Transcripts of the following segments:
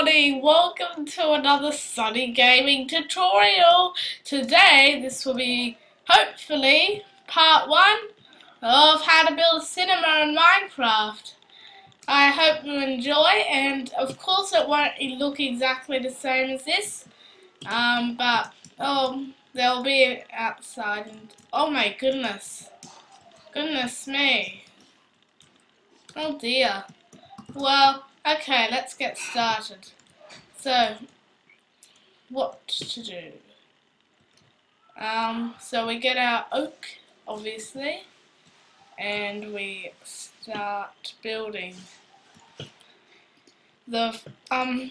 everybody, welcome to another Sunny Gaming tutorial. Today this will be hopefully part one of how to build a cinema in Minecraft. I hope you enjoy and of course it won't look exactly the same as this um, but um, they'll be outside and oh my goodness goodness me oh dear well Okay, let's get started. So, what to do? Um, so we get our oak, obviously, and we start building. The, um,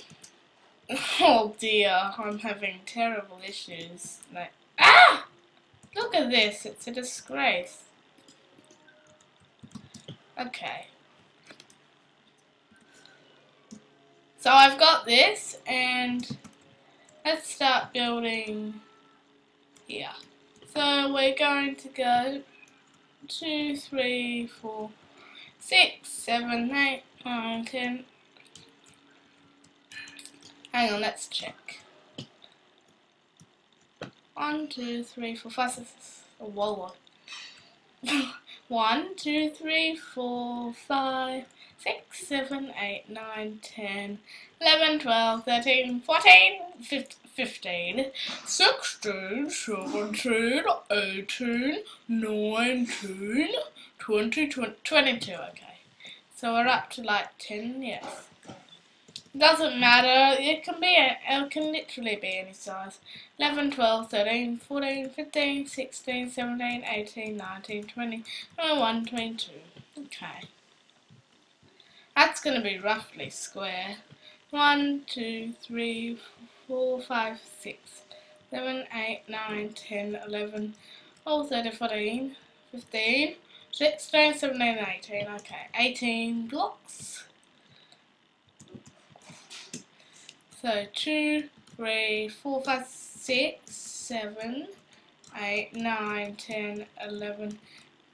oh dear, I'm having terrible issues. Like, ah! Look at this, it's a disgrace. Okay. So I've got this and let's start building here. So we're going to go two, three, four, six, seven, eight, nine, ten. Hang on, let's check. One, two, three, four, five, six. Oh, whoa, whoa. One, two, three, four, five. 6, 7, 8, 9, 10, 11, 12, 13, 14, 15, 16, 17, 18, 19, 20, 20, 22, okay. So we're up to like 10, yes. Doesn't matter, it can be, it can literally be any size. 11, 12, 13, 14, 15, 16, 17, 18, 19, 20, 21, 22. Okay. That's going to be roughly square. 1, 2, 3, 4, 5, 6, 7, 8, 9, 10, 11, 12, 13, 14, 15, 16, 17, 18. Okay, 18 blocks. So 2, 3, 4, 5, 6, 7, 8, 9, 10, 11,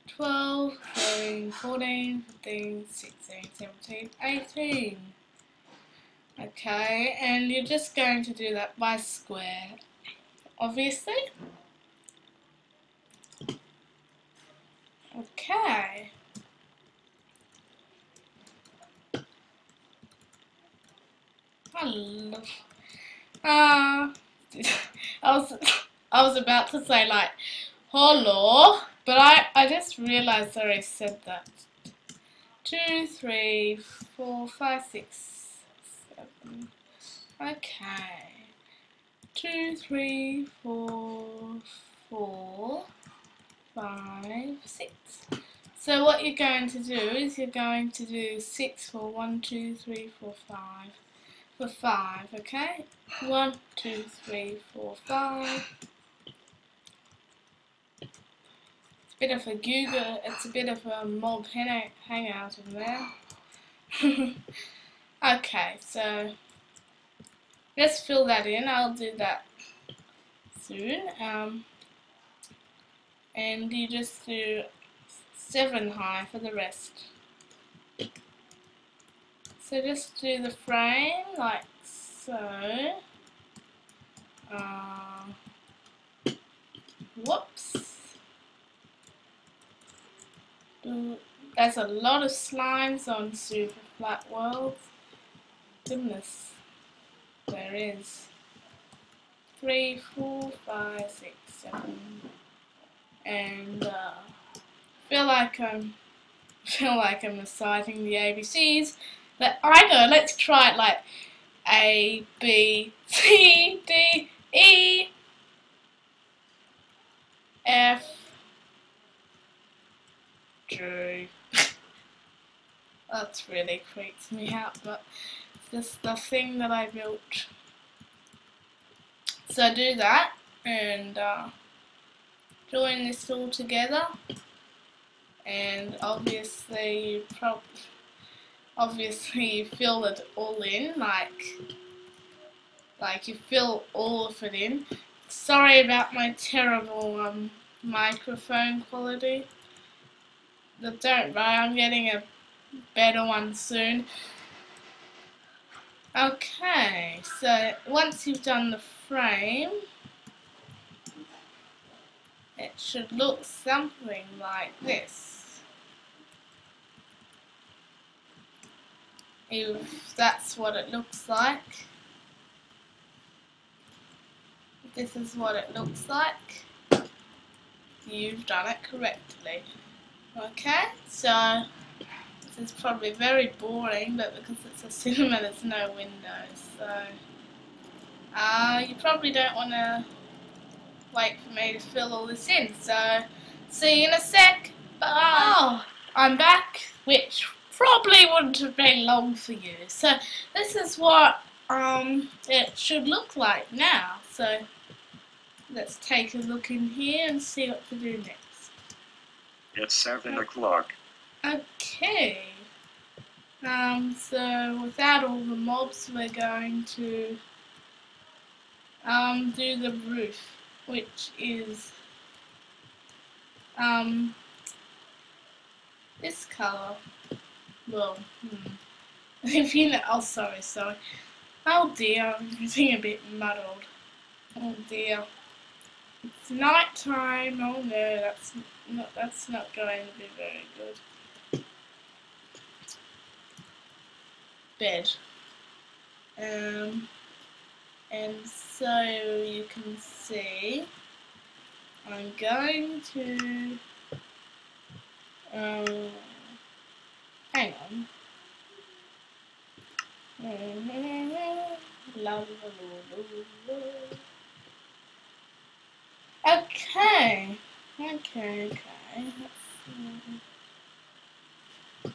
12, 13, 14, 15, 16, 17, 18. Okay, and you're just going to do that by square, obviously. Okay. Hello. Uh, I was I was about to say like hello. But I, I just realized I already said that. Two, three, four, five, six, seven. Okay. Two, three, four, four, five, six. So what you're going to do is you're going to do 6 for one, two, three, four, five, 4, 5 for 5, okay? One, two, three, four, five. A bit of a Google, it's a bit of a mob hang hangout in there. okay, so let's fill that in. I'll do that soon. Um, and you just do 7 high for the rest. So just do the frame like so. Uh, whoops. There's a lot of slimes on Super Flat World. Goodness. There is. Three, four, five, six, seven. And uh, feel like I'm feel like I'm reciting the ABCs. But I know, let's try it like A, B, C, D, E, F, Drew. That's really creeps me out, but it's the thing that I built. So I do that and uh, join this all together and obviously you probably obviously you fill it all in like like you fill all of it in sorry about my terrible um, microphone quality but don't worry, I'm getting a better one soon. Okay. So once you've done the frame, it should look something like this. If that's what it looks like. This is what it looks like. You've done it correctly. Okay, so this is probably very boring, but because it's a cinema, there's no windows, so uh, you probably don't want to wait for me to fill all this in. So, see you in a sec. Bye. Oh, I'm back, which probably wouldn't have been long for you. So, this is what um it should look like now. So, let's take a look in here and see what to do next. It's 7 o'clock. Okay. Um, so without all the mobs, we're going to um, do the roof, which is um, this color. Well, hmm. if you know, oh sorry, sorry. Oh dear, I'm getting a bit muddled. Oh dear. It's night time. Oh no, that's not, that's not going to be very good. bed. Um, and so you can see I'm going to um, hang on. Okay, okay, okay. let's see. Okay.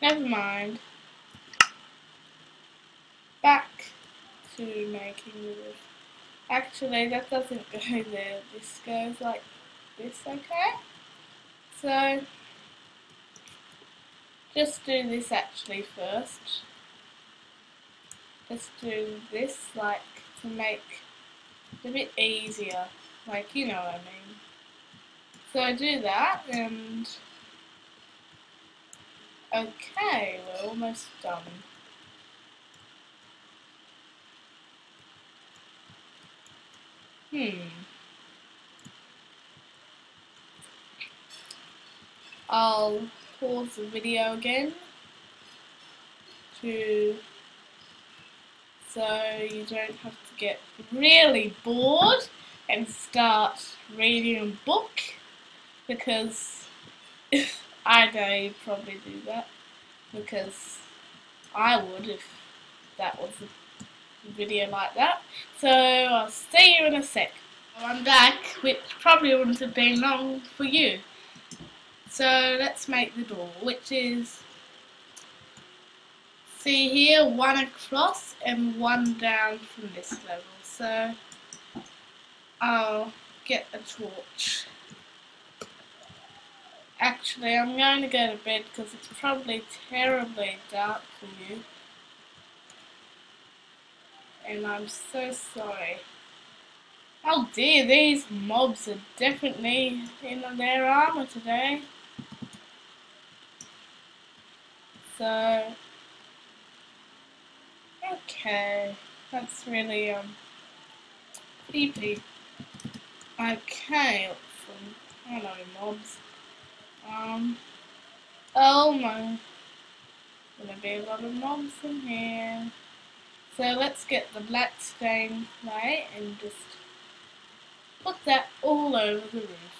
Never mind. Back to making roof. Actually, that doesn't go there. This goes like this, okay? So, just do this actually first. Just do this like to make it a bit easier. Like, you know what I mean. So I do that and Okay, we're almost done. Hmm. I'll pause the video again to so you don't have to get really bored and start reading a book because I know you'd probably do that because I would if that was a video like that. So I'll see you in a sec. I'm back, which probably wouldn't have been long for you. So let's make the door, which is, see here, one across and one down from this level. So I'll get a torch. Actually, I'm going to go to bed because it's probably terribly dark for you. And I'm so sorry. Oh dear, these mobs are definitely in their armor today. So, okay, that's really, um, creepy. Okay, hello mobs. Um, oh my. Gonna be a lot of mobs in here. So let's get the black stained clay and just put that all over the roof.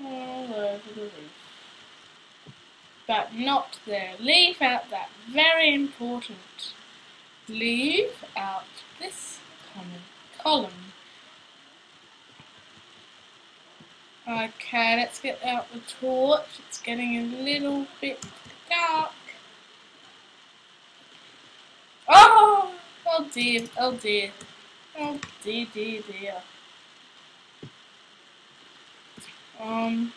All over the roof. But not there. Leave out that very important. Leave out this column. Okay, let's get out the torch. It's getting a little bit dark. Oh! Oh dear, oh dear. Oh dear, dear, dear. Um,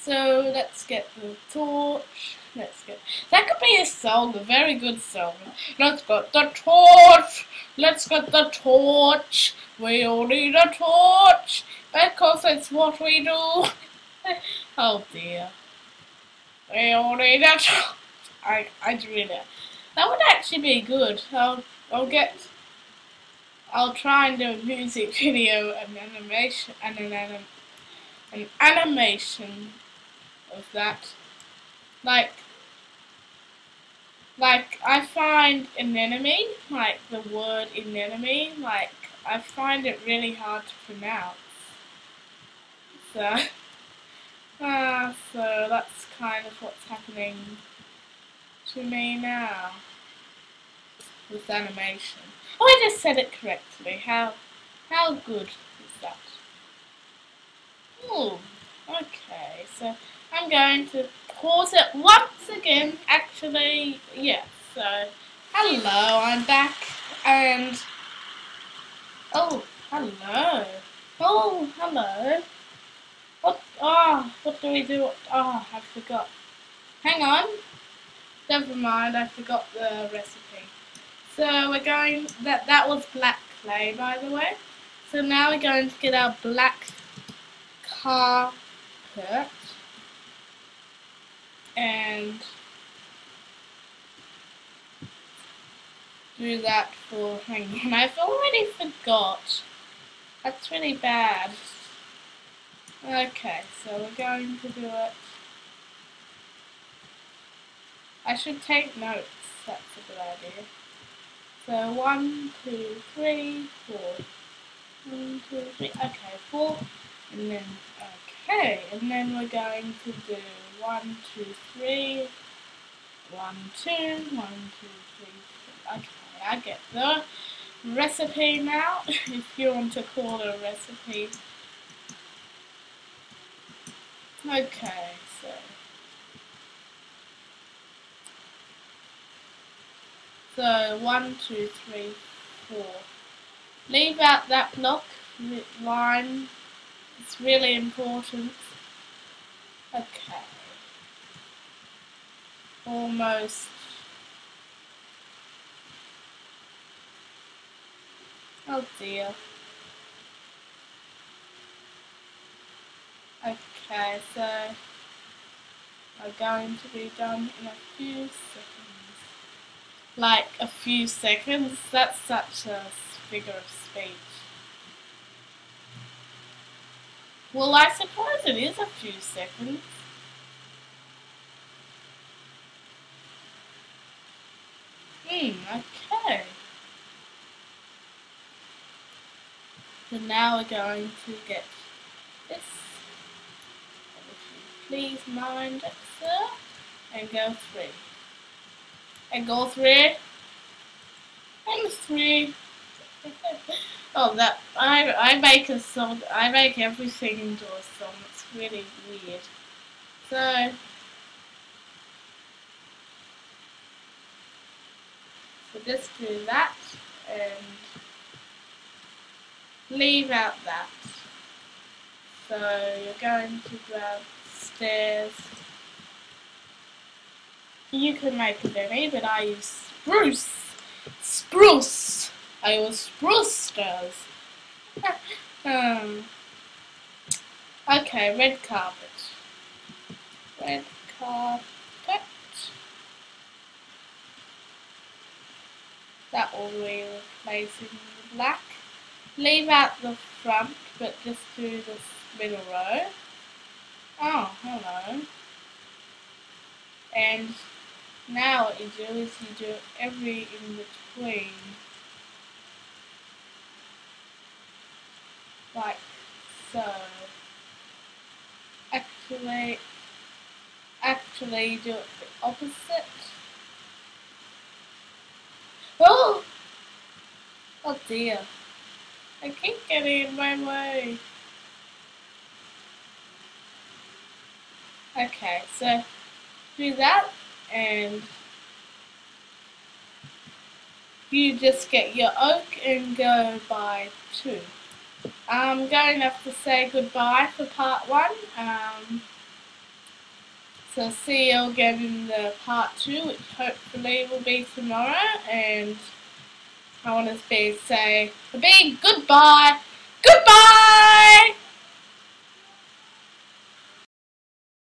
so let's get the torch. Let's get, that could be a song, a very good song. Let's get the torch. Let's get the torch. We all need a torch. Because it's what we do. oh dear. We all need a torch. I I drew it. That would actually be good. I'll I'll get. I'll try and do a music video, and animation, and an anim, an animation of that. Like, like I find anemone, like the word anemone, like I find it really hard to pronounce. So, uh, so that's kind of what's happening to me now with animation. Oh, I just said it correctly. How, how good is that? Oh, okay. So I'm going to pause it once again. Actually, yes. So, hello, I'm back, and oh, hello. Oh, hello. What? Ah, oh, what do we do? Oh, I forgot. Hang on. Never mind, I forgot the recipe. So we're going, that, that was black clay by the way. So now we're going to get our black carpet and do that for, hang on, I've already forgot. That's really bad. Okay, so we're going to do it. I should take notes, that's a good idea. So one, two, three, four. One, two, three. Okay, four. And then, okay. And then we're going to do one, two, three. One, two, one, two, three, four. Okay, I get the recipe now, if you want to call it a recipe. Okay, so. So, one, two, three, four. Leave out that block line. It's really important. Okay. Almost. Oh dear. Okay, so I'm going to be done in a few seconds like a few seconds. That's such a figure of speech. Well, I suppose it is a few seconds. Hmm, okay. So now we're going to get this. Please mind sir, and go through and go through. and three. oh, that I I make a song. I make everything into a song. It's really weird. So. So just do that and leave out that. So you're going to grab stairs you can make it any, but I use spruce. Spruce. I use spruce stairs. um, okay, red carpet. Red carpet. That will be replacing black. Leave out the front, but just do this middle row. Oh, hello. And now what you do is you do every in between. Like so. Actually, actually you do it the opposite. Oh! Oh dear. I keep getting in my way. Okay, so do that and you just get your oak and go by two. I'm going to have to say goodbye for part one. Um, so see you again in the part two, which hopefully will be tomorrow. And I want to say a big goodbye. Goodbye!